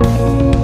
you